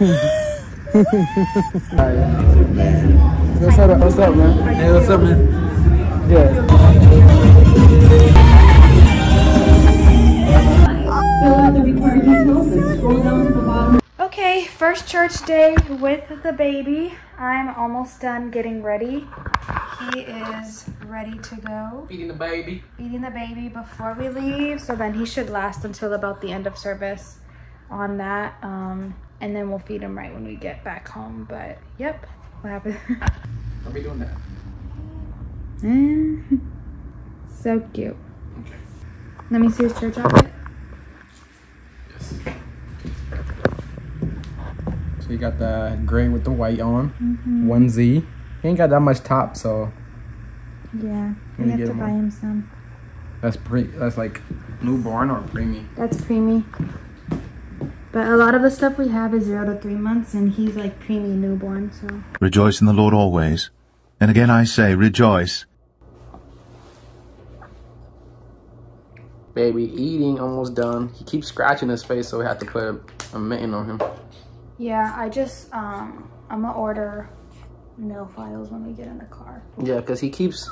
What's up, what's up, man? Hey, what's up, man? Yeah. Okay, first church day with the baby. I'm almost done getting ready. He is ready to go. Feeding the baby. Feeding the baby before we leave. So then he should last until about the end of service on that. Um, and then we'll feed him right when we get back home. But yep, what happened? I'll be doing that. Mm. so cute. Okay. Let me see his church outfit. Yes. So you got the gray with the white on. One Z. He ain't got that much top, so Yeah, we have to him buy him some. that's pre. That's like newborn or preemie. That's preemie. But a lot of the stuff we have is zero to three months, and he's like preemie newborn, so. Rejoice in the Lord always. And again I say, rejoice. Baby eating almost done. He keeps scratching his face, so we have to put a, a mitten on him. Yeah, I just, um, I'm gonna order nail files when we get in the car. Yeah, because he keeps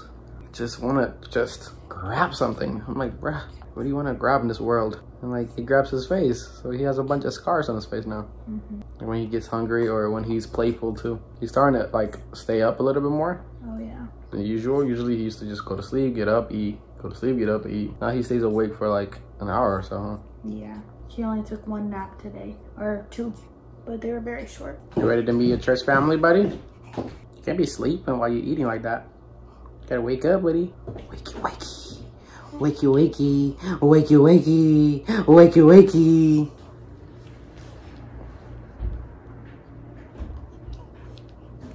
just want to just grab something. I'm like, bruh, what do you want to grab in this world? And like, he grabs his face. So he has a bunch of scars on his face now. And when he gets hungry or when he's playful too. He's starting to like stay up a little bit more Oh, yeah. than usual. Usually he used to just go to sleep, get up, eat, go to sleep, get up, eat. Now he stays awake for like an hour or so, huh? Yeah. She only took one nap today, or two, but they were very short. You ready to meet your church family, buddy? You can't be sleeping while you're eating like that. You gotta wake up, buddy. Wakey, wakey. Wakey, wakey. Wakey, wakey. Wakey, wakey.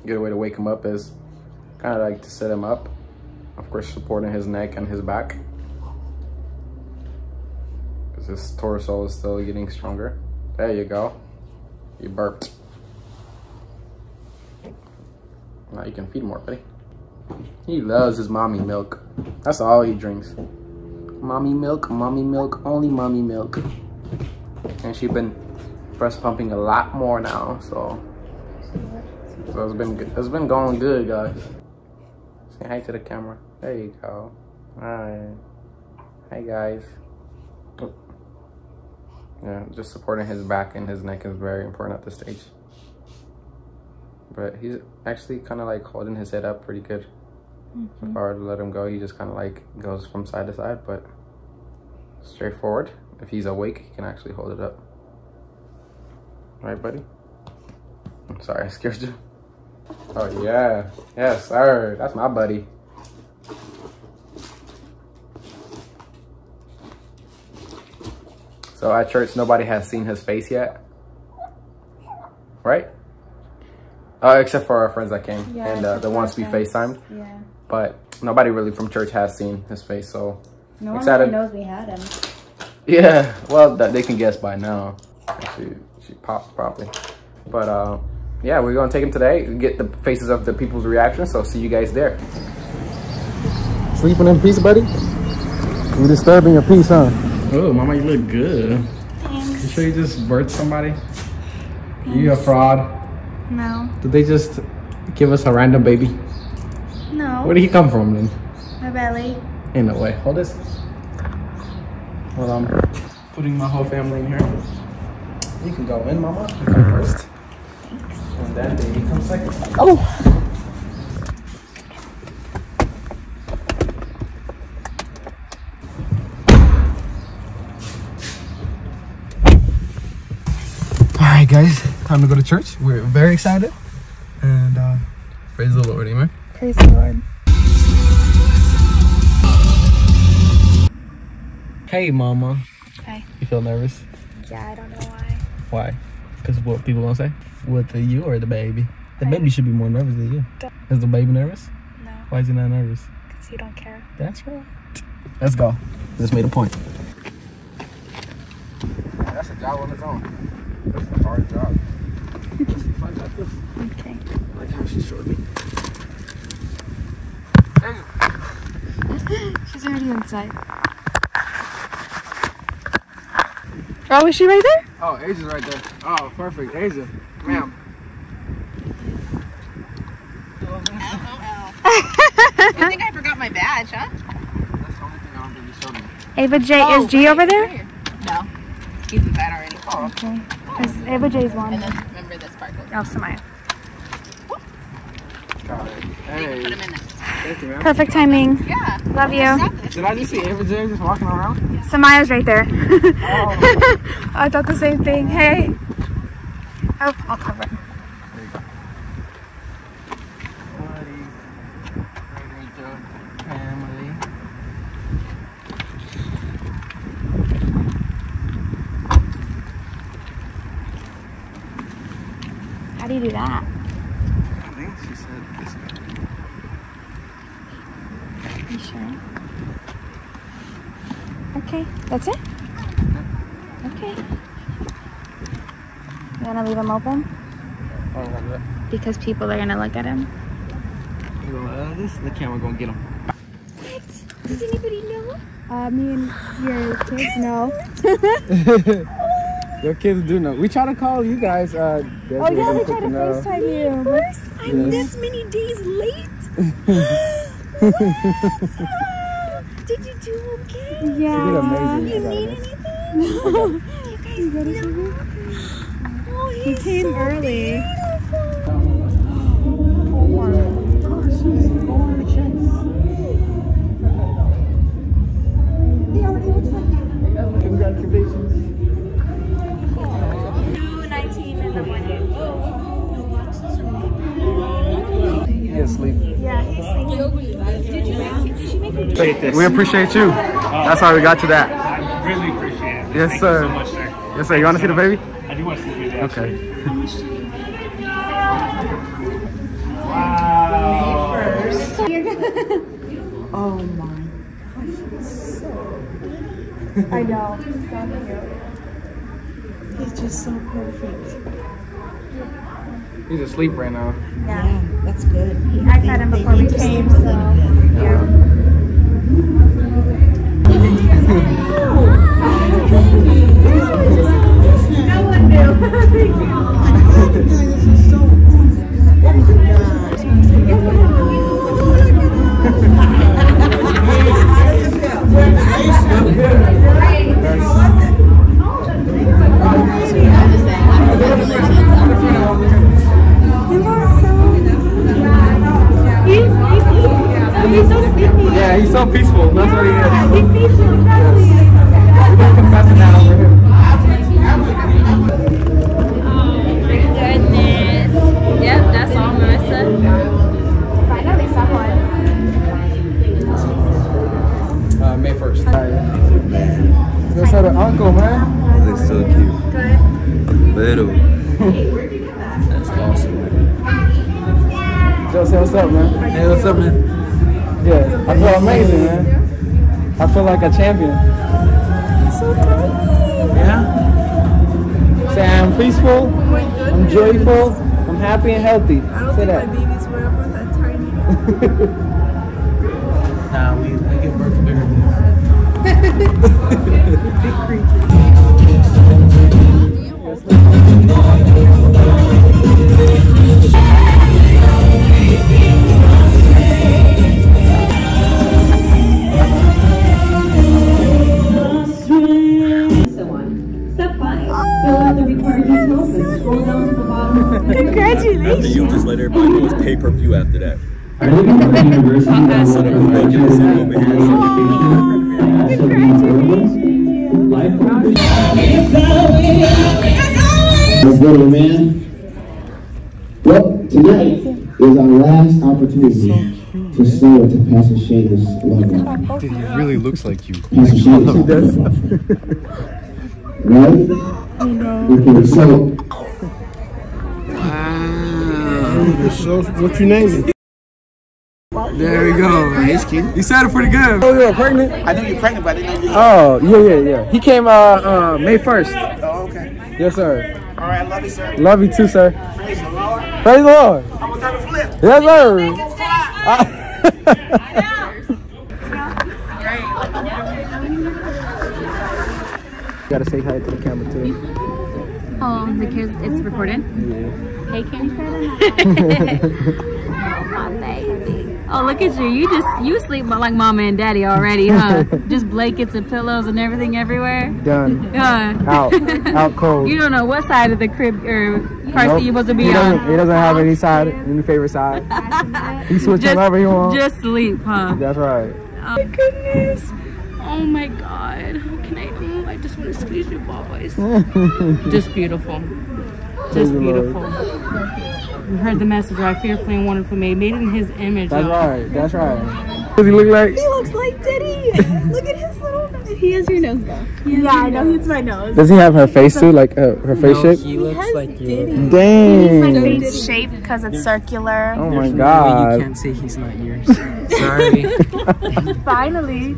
Good way to wake him up is kind of like to set him up. Of course, supporting his neck and his back. Because his torso is still getting stronger. There you go. You burped. Now you can feed more, buddy. He loves his mommy milk. That's all he drinks. Mommy milk, mommy milk, only mommy milk. And she's been breast pumping a lot more now, so so it's been good. It's been going good, guys. Say hi to the camera. There you go. Hi. Hi, guys. Yeah, just supporting his back and his neck is very important at this stage. But he's actually kind of like holding his head up pretty good. If I were to let him go, he just kind of like goes from side to side, but straightforward. If he's awake, he can actually hold it up. Right, buddy? I'm sorry, I scared you. Oh, yeah. Yes, sir. That's my buddy. So at church, nobody has seen his face yet. Right? Uh, except for our friends that came Yeah, and uh, the ones we. FaceTimed. Yeah. But nobody really from church has seen his face, so No one Excited. really knows we had him. yeah. Well, that they can guess by now. She she popped probably, but uh, yeah, we're gonna take him today. And get the faces of the people's reactions. So see you guys there. Sleeping in peace, buddy? You disturbing your peace, huh? Oh, mama, you look good. Thanks. You sure you just birthed somebody? You a fraud? No. Did they just give us a random baby? No. Where did he come from then? My belly. Ain't no way. Hold this. Hold on. Putting my whole family in here. You can go in, mama. You come first. And then baby comes second. Oh. All right, guys. Time to go to church. We're very excited. And uh, praise the Lord, amen. Praise the Lord. Hey, mama. Hi. You feel nervous? Yeah, I don't know why. Why? Because what people gonna say? What the you or the baby? The I- baby should be more nervous than you. Is the baby nervous? No, Why is he not nervous? because he don't care. That's right. Let's go. Just made a point. That's a job on its own. That's a hard job. I got this. Okay. Like how she showed me. She's already inside. Oh, is she right there? Oh, Asia's right there. Oh, perfect. Asia. Ma'am. I think I forgot my badge, huh? That's the only thing I don't think you showed me. Ava J. Oh, is G over there? No. He's in that already. Oh, Okay. 'Cause Ava J's one. And then remember this part. Oh, Samaya. got it. Put Hey, him in there. thank you, man. Perfect timing. Yeah. Love you. Did I just see Ava J just walking around? Samaya's right there. I thought the same thing. Hey. Oh, I'll cover it. How do you do that? I think she said this. You sure? Okay, that's it? Okay. You wanna leave him open? Oh, like that. Because people are gonna look at him. You know, uh, this the camera gonna get him. What? Does anybody know? Uh, me and your kids know. Your kids do know. We try to call you guys. Uh, Oh yeah, they tried to FaceTime you. I'm this many days late. Did you do okay? Yeah. You did amazing. You about need it. anything? You guys know. Oh, He he's came so early. Congratulations. 219 in the morning. He asleep. Yeah, he's sleeping. We appreciate you. That's how we got you that. I really appreciate it. Yes, Thank sir. You so much, sir. Yes, sir. You want to see the baby? I do want to see the video. Okay. Wow. Oh my. I know. He's just so perfect. He's asleep right now. Yeah. That's good. I fed him before we came, so yeah. what's up, man? Yeah, I feel amazing, man. I feel like a champion. Yeah? Say I'm peaceful, oh I'm joyful, I'm happy and healthy. I don't Say that. babies were ever that tiny. Nah, we, we give birth to bigger things. so that. Are you looking for a university that Son of a bitch, you can send over here. Life Let's go, man. Well, tonight is our last opportunity for Snow to pass a shameless love walk. He really looks like you. Pass a shameless love walk. Right? Okay, so What you name it? There we go. He's cute. You sounded pretty good. Oh, you were pregnant? I knew you're pregnant, but I didn't know you. Oh, yeah, yeah, yeah. He came uh, uh May 1st. Oh, okay. Yes, sir. All right, love you, sir. Love you too, sir. Praise the Lord. Praise the Lord. I'm gonna try to flip. Yes, sir. You gotta say hi to the camera too. Oh, the kids, it's recorded? Yeah. Hey, Kim. oh, my baby. Oh, look at you. You just, you sleep like mama and daddy already, huh? just blankets and pillows and everything everywhere. Done. Yeah. Out. Out cold. You don't know what side of the crib or car Nope. seat you're supposed to be he on. Doesn't, he doesn't have any side, any favorite side. He switch Just- whenever he wants. Just sleep, huh? That's right. Oh my goodness. Oh my god. How can I do? I just want to squeeze your bubbles. just beautiful. Just the beautiful. You heard the message, I fearfully and wonderfully made. Made in his image. That's y'all. right. That's right. What does he look like? He looks like Diddy. Look at his little nose. He has your nose though. Yeah, I know. It's my nose. Does he have her face too? Like uh, her face shape? he looks like you. Dang. Face shape because it's circular. Oh my You god. can't say he's not yours. Sorry. Finally.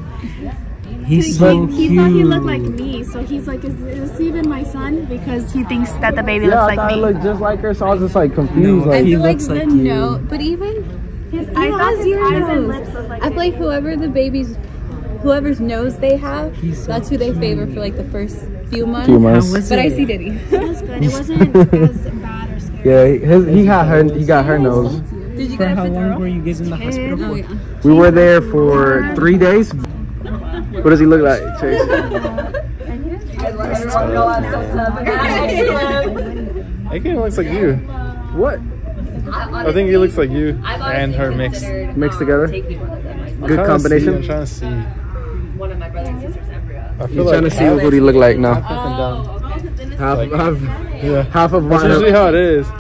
He's so He cute. thought he looked like me, so he's like, "Is, is this even my son?" Because He thinks that the baby Yeah, looks thought like it me. looked just like her, so I was just like confused. No, like, he looks like you. No, but even his I thought his your eyes and nose. lips look like I feel like whoever the baby's, whoever's nose they have, so that's who they favor for like the first few months. few months. was But I see Diddy. It was good. It wasn't as bad or scary. Yeah, he- his, he got her. He got her nose. Did you For how long were you guys in the hospital Oh yeah. We were there for three days. What does he look like, Chase? I think it looks like you. What? I think he looks like you and her mixed. Mixed together? I'm Good trying see, combination? I'm trying to see. One of my brother and sister's embryo. I feel You're like trying to see what he look like now. half up and down. Oh, half, Like- half, Yeah. half of That's one. usually how it is.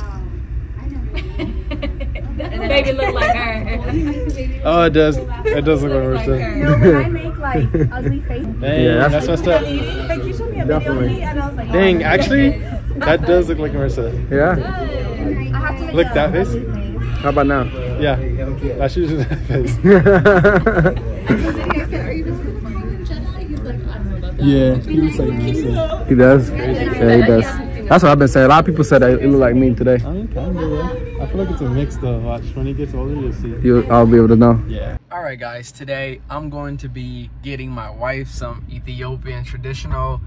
Baby look like her. Oh, it does. It does look like Marissa. No, when I make like ugly faces. Dang, Yeah, that's- that's messed up. Like you showed me a video of Definitely. me, and I was like, Dang, oh, actually, that does look like Marissa. Yeah. I have to make Look, that face? How about now? Yeah, that's usually that face. Yeah, he looks like Marissa. he does. Yeah, he does. That's what I've been saying. A lot of people said that it looked like me today. I mean, kind of. I feel like it's a mix though. Watch, when he gets older, you'll see. You, I'll be able to know. Yeah. All right, guys. Today I'm going to be getting my wife some Ethiopian traditional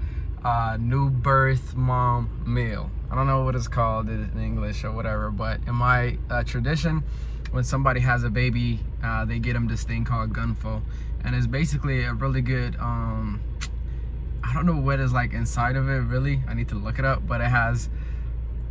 uh, new birth mom meal. I don't know what it's called in English or whatever, but in my uh, tradition, when somebody has a baby, uh, they get them this thing called gunfo, and it's basically a really good. Um, I don't know what is like inside of it. Really, I need to look it up, but it has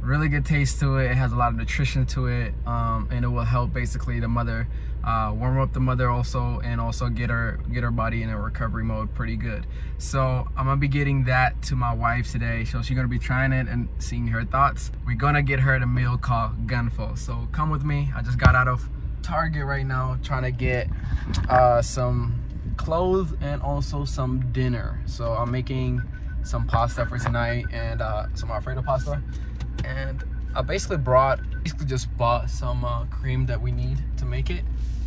really good taste to it. It has a lot of nutrition to it, um, and it will help basically the mother uh, warm up the mother also, and also get her get her body in a recovery mode pretty good. So I'm gonna be getting that to my wife today. So she's gonna be trying it and seeing her thoughts. We're gonna get her the meal called Gunfo. So come with me. I just got out of Target right now trying to get uh, some clothes and also some dinner. So I'm making some pasta for tonight and uh, some Alfredo pasta and I basically brought, basically just bought some uh, cream that we need to make it.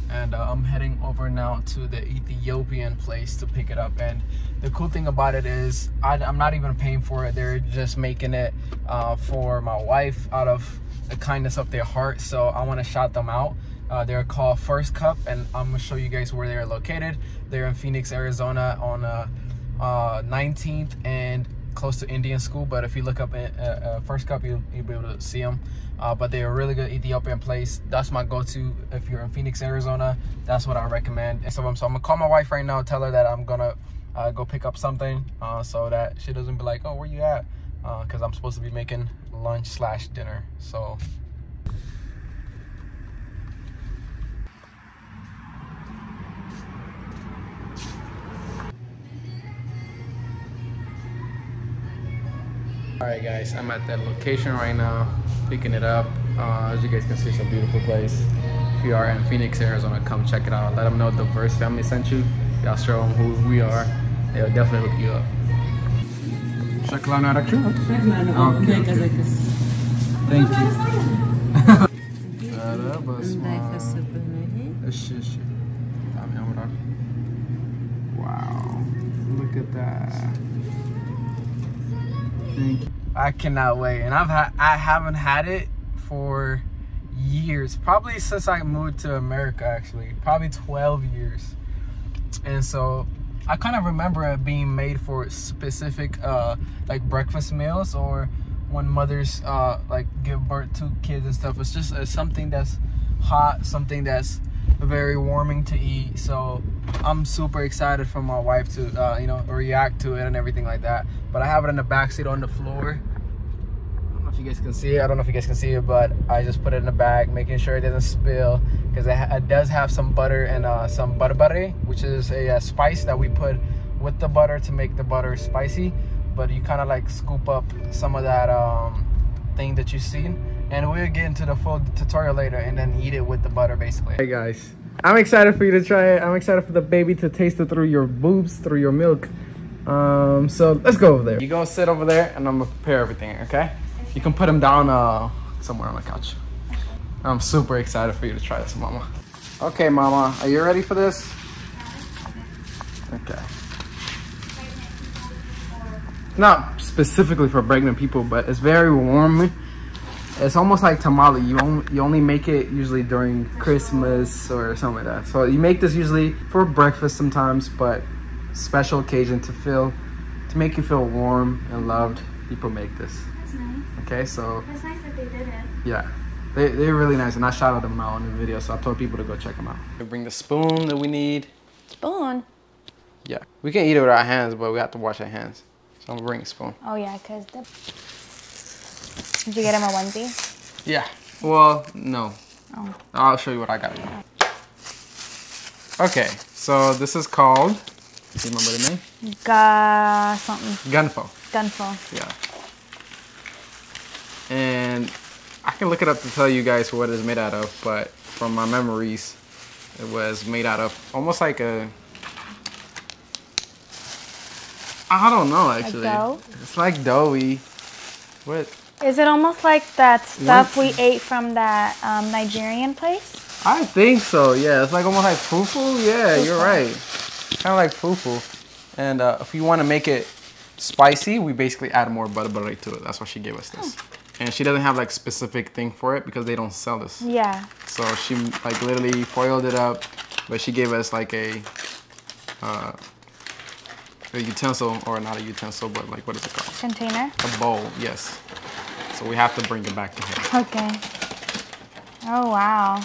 And uh, I'm heading over now to the Ethiopian place to pick it up. And the cool thing about it is I, am not even paying for it. They're just making it uh, for my wife out of the kindness of their heart. So I want to shout them out. Uh, they're called First Cup, and I'm gonna show you guys where they're located. They're in Phoenix, Arizona, on uh, uh, 19th and close to Indian School. But if you look up at, uh, uh, First Cup, you'll, you'll be able to see them. Uh, but they're a really good Ethiopian place. That's my go-to if you're in Phoenix, Arizona. That's what I recommend. And so, I'm, so I'm gonna call my wife right now, tell her that I'm gonna uh, go pick up something, uh, so that she doesn't be like, "Oh, where you at?" Because I'm supposed to be making lunch slash dinner. So. All right, guys, I'm at that location right now, picking it up. Uh, as you guys can see, it's a beautiful place. If you are in Phoenix, Arizona, come check it out. Let them know the Verse family sent you. Y'all show them who we are. They'll definitely hook you up. Shaklan action? Thank you. Wow, look at that. Thank you. I cannot wait, and I've had I haven't had it for years, probably since I moved to America. Actually, probably 12 years, and so I kind of remember it being made for specific uh, like breakfast meals or when mothers uh like give birth to kids and stuff. It's just uh, something that's hot, something that's very warming to eat. So I'm super excited for my wife to uh, you know react to it and everything like that. But I have it in the back seat on the floor. I don't know if you guys can see it. I don't know if you guys can see it, but I just put it in the bag, making sure it doesn't spill because it, it does have some butter and uh, some berbere, which is a, uh spice that we put with the butter to make the butter spicy. But you kind of like scoop up some of that um, thing that you've seen, and we'll get into the full tutorial later, and then eat it with the butter basically. Hey guys, I'm excited for you to try it. I'm excited for the baby to taste it through your boobs, through your milk. Um, so let's go over there. You go sit over there, and I'm gonna prepare everything. Okay? You can put them down uh, somewhere on the couch. I'm super excited for you to try this, Mama. Okay, Mama, are you ready for this? Okay. Not specifically for pregnant people, but it's very warm. It's almost like tamale. You only, you only make it usually during Christmas or something like that. So you make this usually for breakfast sometimes, but special occasion to feel, to make you feel warm and loved. People make this. That's nice. Okay, so That's nice that they did it. yeah, they, they're really nice, and I shouted them out in the video, so I told people to go check them out. We bring the spoon that we need. Spoon. Yeah, we can eat it with our hands, but we have to wash our hands. So I'm gonna bring a spoon. Oh yeah, cause the. Did you get him a onesie? Yeah. Well, no. Oh. I'll show you what I got. Okay, so this is called. Do you remember the name? Ga something. Gunfo. Gunful. Yeah. And I can look it up to tell you guys what it's made out of, but from my memories, it was made out of almost like a. I don't know actually. dough? It's like doughy. What? Is it almost like that stuff we ate from that um, Nigerian place? I think so. Yeah, it's like almost like fufu. Yeah, you're right. Kind of like fufu. And uh, if you want to make it spicy, we basically add more butter butter to it. That's why she gave us this. And she doesn't have like specific thing for it because they don't sell this. Yeah. So she like literally foiled it up, but she gave us like a uh, a utensil or not a utensil, but like what is it called? Container. A bowl. Yes. So we have to bring it back to her. Okay. Oh wow.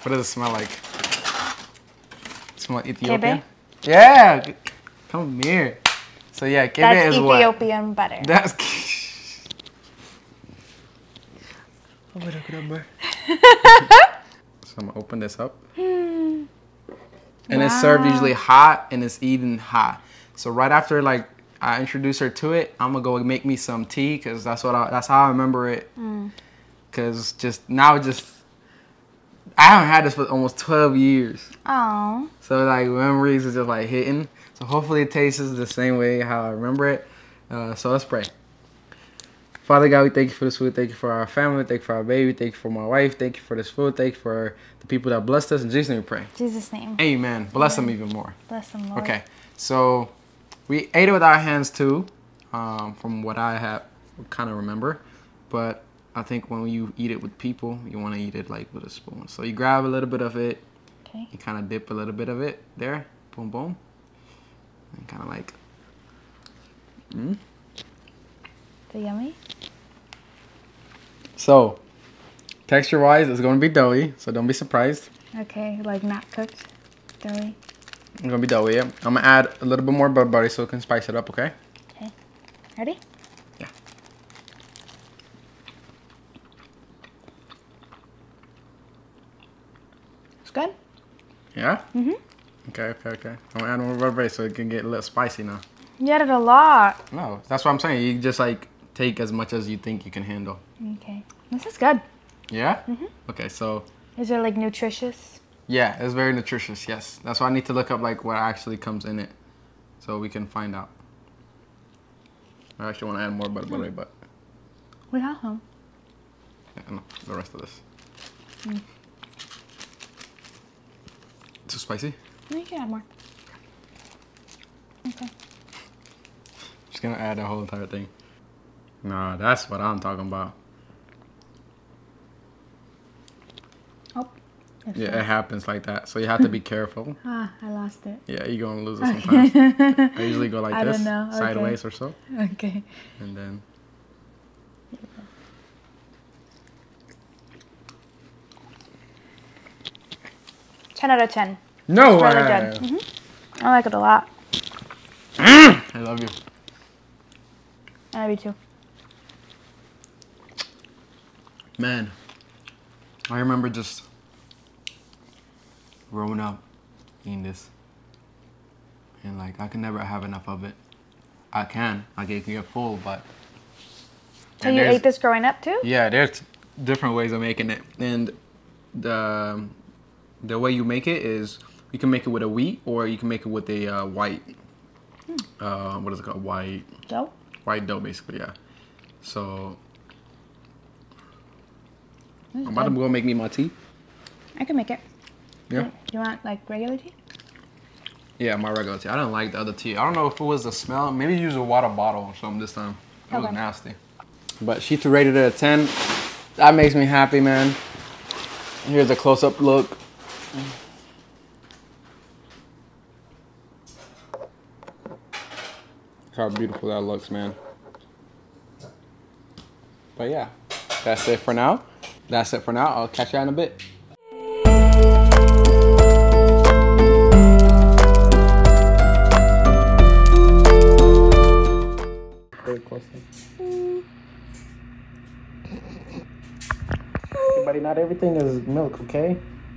What does it smell like? smell Ethiopian? Kebe? Yeah. Come here. So yeah, kebe That's is what? Ethiopian butter. That's. so I'm gonna open this up. Hmm. And it's served usually hot and it's eaten hot. So right after like I introduce her to it, I'm gonna go make me some tea because that's what I, that's how I remember it. Cause just now just I haven't had this for almost 12 years. Oh. So like memories is just like hitting. So hopefully it tastes the same way how I remember it. Uh, so let's pray. Father God, we thank you for this food. Thank you for our family. Thank you for our baby. Thank you for my wife. Thank you for this food. Thank you for the people that blessed us. In Jesus' name we pray. Jesus' name. Amen. Bless them even more. Bless them, Lord. Okay. So we ate it with our hands too, um, from what I have kind of remember. But I think when you eat it with people, you want to eat it like with a spoon. So you grab a little bit of it. Okay. You kind of dip a little bit of it there. Boom, boom. And kind of like. Mm. Is it yummy? So, texture wise, it's going to be doughy. So don't be surprised. Okay, like not cooked. Doughy. Going to be doughy. Yeah. I'm going to add a little bit more butter butter so it can spice it up, okay? Okay. Ready? Yeah. It's good? Yeah? Mm-hmm. Okay, okay, okay. I'm to add more butter butter so it can get a little spicy now. You added a lot. No, that's what I'm saying. You just like take as much as you think you can handle. Okay. This is good. Yeah? Mm-hmm. Okay, so Is it like nutritious? Yeah, it's very nutritious. Yes. That's why I need to look up like what actually comes in it so we can find out. I actually want to add more butter butter, but We have some. yeah, no, the rest of this. Mm. Too spicy? No, you can add more. Okay. Just gonna add the whole entire thing. Nah, that's what I'm talking about. That's yeah, it happens like that. So you have to be careful. ah, I lost it. Yeah, you're gonna lose it okay. sometimes. I usually go like I this, okay. sideways or so. Okay. And then. Ten out of ten. No way. Really good. Mm -hmm. I like it a lot. Mm, I love you. I love you too. Man, I remember just growing up eating this. And like, I can never have enough of it. I can. I can get full, but. So you ate this growing up too? Yeah, there's different ways of making it. And the, the way you make it is you can make it with a wheat or you can make it with a uh, white, uh, what is it called? White. Dough? White dough, basically, yeah. So I'm about to go make me my tea. I can make it. Yeah. Do you want like regular tea? Yeah, my regular tea. I didn't like the other tea. I don't know if it was the smell. Maybe use a water bottle or something this time. It was nasty. But she rated it a 10. That makes me happy, man. Here's a close-up look. How beautiful that looks, man. But yeah, that's it for now. That's it for now. I'll catch you in a bit. Everybody, not everything is milk, okay?